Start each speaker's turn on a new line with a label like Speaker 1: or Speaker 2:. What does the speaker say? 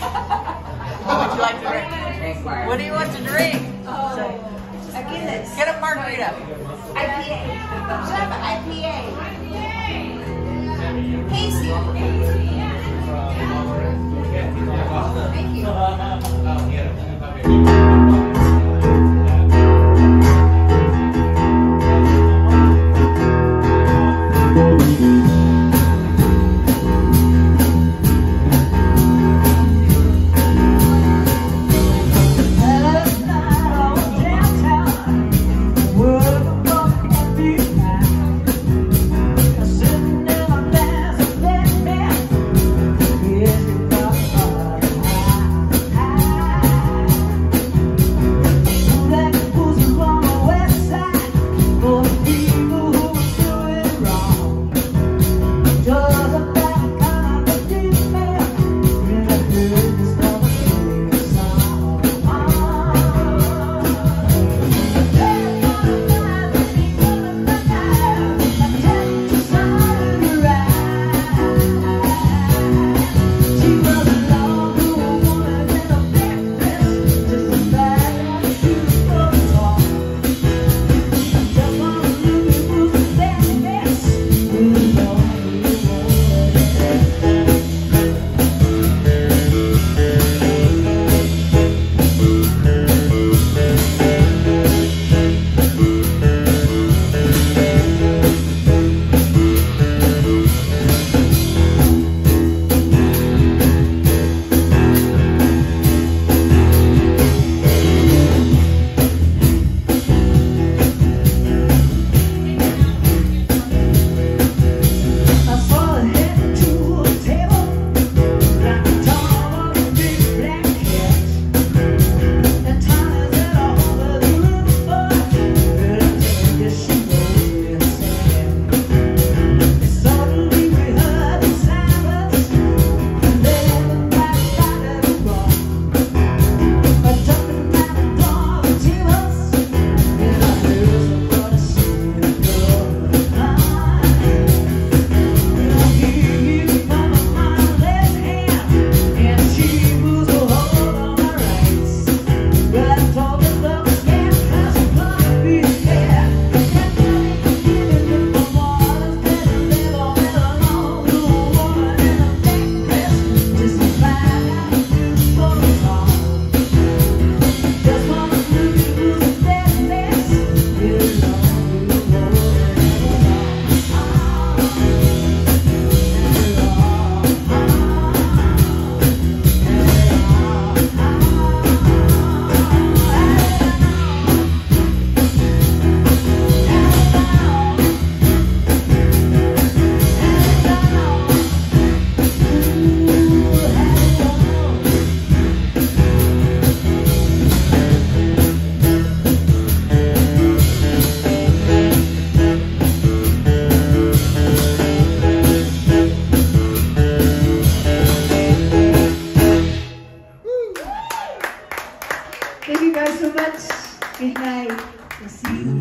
Speaker 1: What would you like to drink? What do you want to drink?
Speaker 2: A Guinness.
Speaker 1: Get a margarita.
Speaker 2: IPA. Should have an IPA. Casey. Thank you guys so much. Good night. We'll see you.